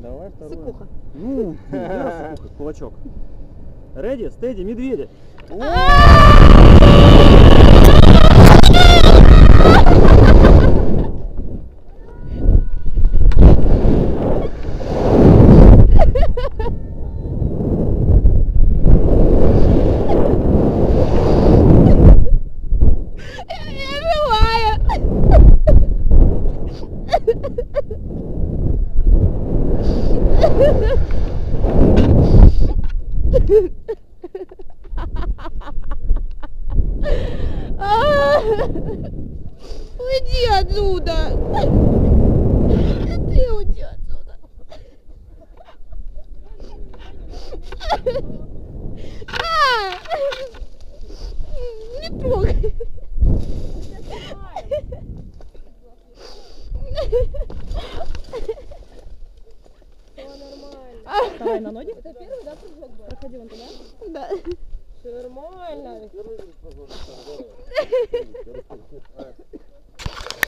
Давай вторую. Сыкуха. Ну, Сыкуха, кулачок. Реди, стеди, медведи. Уйди отсюда. Ты уйди отсюда. А! Не трогай. Вставай на ноги. Это первый, да, прыжок был? Проходи вон туда. Да. Все нормально.